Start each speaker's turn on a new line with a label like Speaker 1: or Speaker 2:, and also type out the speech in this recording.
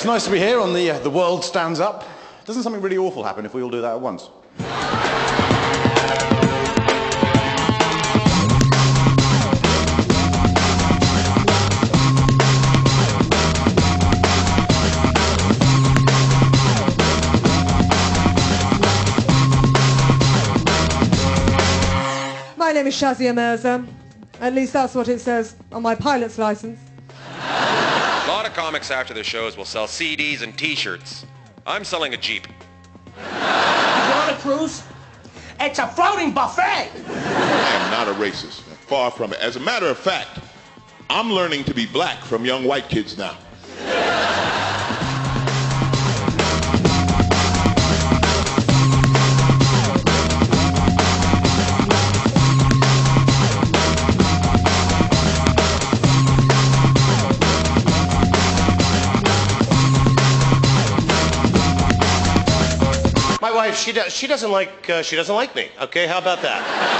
Speaker 1: it's nice to be here on the, uh, the World Stands Up. Doesn't something really awful happen if we all do that at once?
Speaker 2: My name is Shazia Mirza. At least that's what it says on my pilot's license.
Speaker 3: A of comics after the shows will sell CDs and T-shirts. I'm selling a Jeep.
Speaker 4: You on a cruise? It's a floating buffet.
Speaker 5: I am not a racist. Far from it. As a matter of fact, I'm learning to be black from young white kids now.
Speaker 6: My wife, she does. She doesn't like. Uh, she doesn't like me. Okay, how about that?